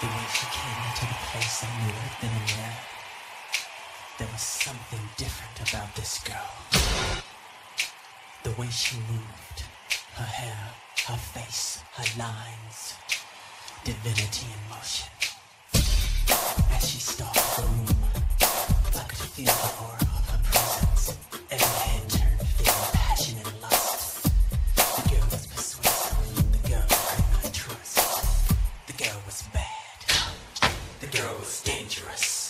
The way she came into the place I knew right then and there. There was something different about this girl. The way she moved, her hair, her face, her lines, divinity in motion. As she stalked the room, I could feel the aura The girl was dangerous.